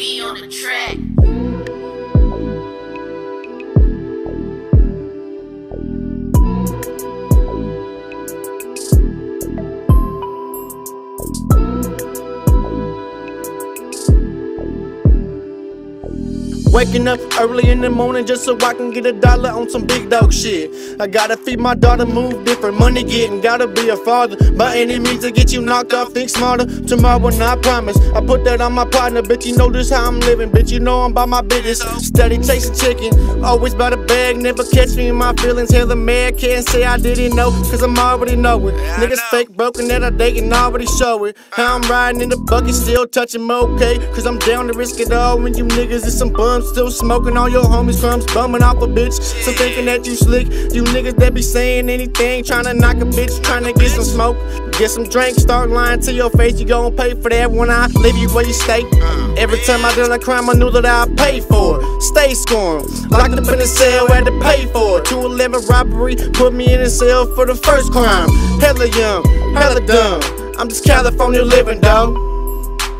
be on the track. Waking up early in the morning just so I can get a dollar on some big dog shit. I gotta feed my daughter, move different, money getting, gotta be a father. By any means to get you knocked off, think smarter. Tomorrow, I promise. I put that on my partner, bitch. You know this how I'm living, bitch. You know I'm by my business. Steady chasing chicken, always by the bag, never catch me in my feelings. Hell, the man can't say I didn't know, cause I'm already knowing. Niggas fake broken that I date and already show it. How I'm riding in the bucket, still touching my okay, cause I'm down to risk it all when you niggas is some bums. Still smoking all your homies' crumbs, bumming off a bitch. So thinking that you slick, you niggas that be saying anything, trying to knock a bitch, trying to get some smoke, get some drinks, start lying to your face. You gon' pay for that when I leave you where you stay. Every time I done a crime, I knew that I'd pay for it. Stay scoring, locked up in a cell, had to pay for it. 211 robbery, put me in a cell for the first crime. Hella young, hella dumb. I'm just California living, dog.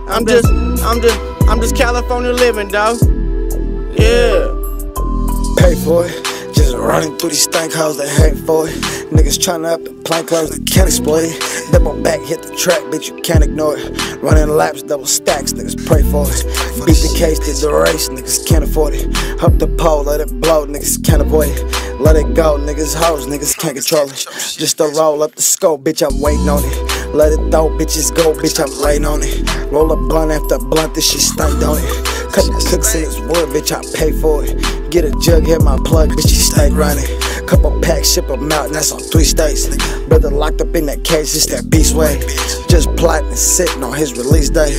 I'm just, I'm just, I'm just California living, dog. Yeah. pay for it. Just running through these stank hoes that hate for it. Niggas trying tryna up the plank close, they can't exploit it. Double back, hit the track, bitch, you can't ignore it. Running laps, double stacks, niggas pray for it. Beat the case, did the race, niggas can't afford it. Up the pole, let it blow, niggas can't avoid it. Let it go, niggas hoes, niggas can't control it. Just to roll up the scope, bitch, I'm waiting on it. Let it throw, bitches go, bitch, I'm laying on it. Roll a blunt after blunt, this shit stank on it. Cut in his wood, bitch, I pay for it. Get a jug, hit my plug, bitch, you stay running. Couple packs, ship them out, and that's on three states. Brother locked up in that cage, it's that beast way. Just plotting and sitting on his release day.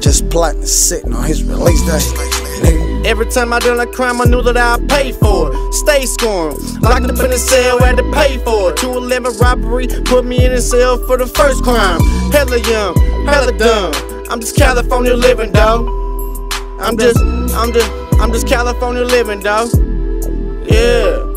Just plotting and sitting on his release day. Every time I done a crime, I knew that I'd pay for it. Stay scoring, locked up in a cell, had to pay for it. 211 robbery, put me in a cell for the first crime. Hella young, hella dumb. I'm just California living, dog. I'm just, I'm just, I'm just California living, dog. Yeah.